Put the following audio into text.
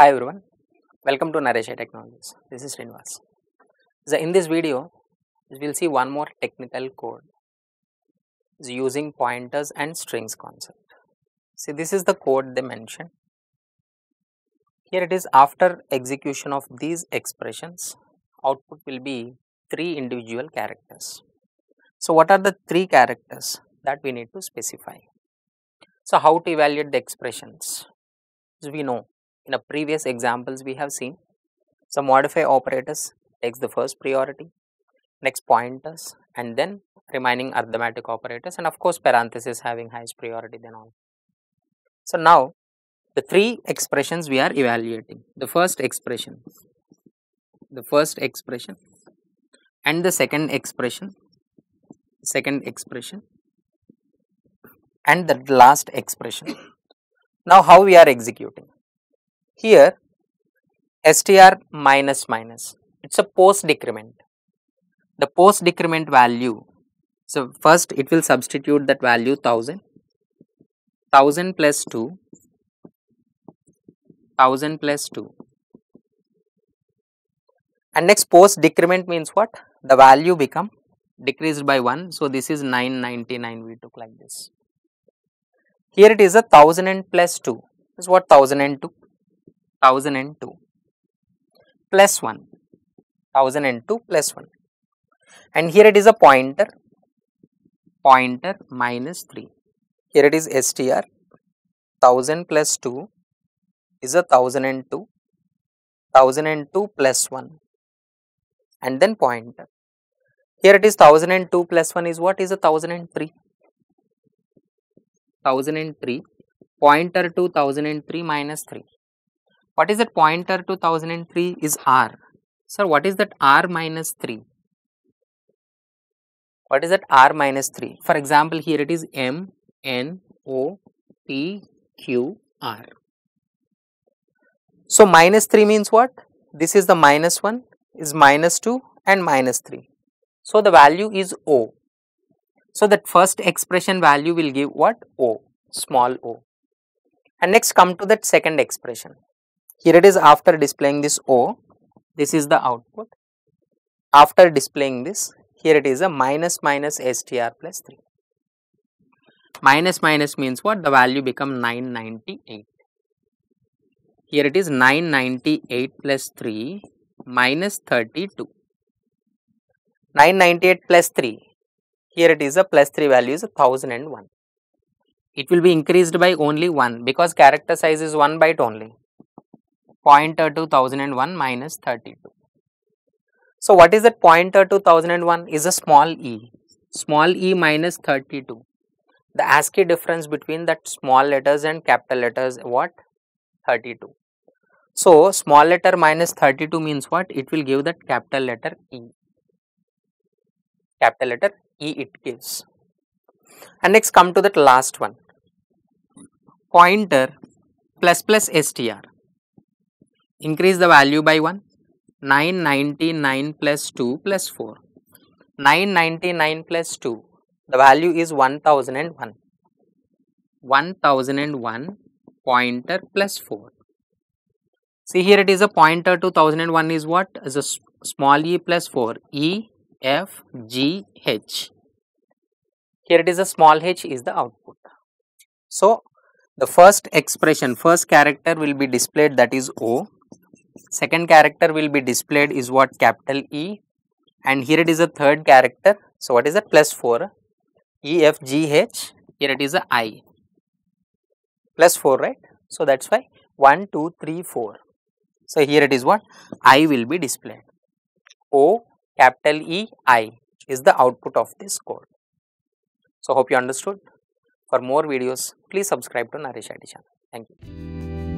Hi everyone, welcome to Naresh Technologies. This is Srinivas. So in this video, we will see one more technical code using pointers and strings concept. See this is the code they mentioned. Here it is after execution of these expressions, output will be three individual characters. So what are the three characters that we need to specify? So how to evaluate the expressions? As we know in a previous examples we have seen some modify operators takes the first priority next pointers and then remaining arithmetic operators and of course parenthesis having highest priority than all. So now the three expressions we are evaluating the first expression the first expression and the second expression second expression and the last expression. Now how we are executing? Here str minus minus. It's a post decrement. The post decrement value so first it will substitute that value 1000 1000 plus 2 1000 plus 2 and next post decrement means what? The value become decreased by 1 so this is 999 we took like this. Here it is a 1000 and plus 2 is what 1002 1002 plus 1 1002 plus 1 and here it is a pointer. Pointer minus 3 here it is str 1000 plus 2 is a 1002 1002 plus 1 and then pointer. Here it is 1002 plus 1 is what? Is a 1003 1003 pointer to 1003 minus 3 what is that pointer to 1003 is r? Sir what is that r minus 3 what is that r minus 3 for example here it is m n o p q r. So minus 3 means what? This is the minus 1 is minus 2 and minus 3 so the value is o. So that first expression value will give what? O small o. And next come to that second expression here it is after displaying this o. This is the output. After displaying this here it is a minus minus str plus 3 minus minus means what? The value become 998 here it is 998 plus 3 minus 32 998 plus 3 here it is a plus 3 value is 1001 it will be increased by only 1 because character size is 1 byte only pointer to 1001 minus 32 so what is that pointer to 1001 is a small e. Small e minus 32 the ASCII difference between that small letters and capital letters what? 32 so small letter minus 32 means what? It will give that capital letter e. Capital letter e it gives. And next come to that last one. Pointer plus plus str increase the value by 1 999 plus 2 plus 4 999 plus 2 the value is 1001 1001 pointer plus 4 see here it is a pointer. To 1001 is what? Is a small e plus 4 e f g h. Here it is a small h is the output. So the first expression first character will be displayed. That is o second character will be displayed is what capital E and here it is a third character. So, what is that plus 4 E F G H here it is a I plus 4 right. So, that is why 1 2 3 4. So, here it is what I will be displayed O capital E I is the output of this code. So, hope you understood. For more videos please subscribe to Naresh IT channel. Thank you.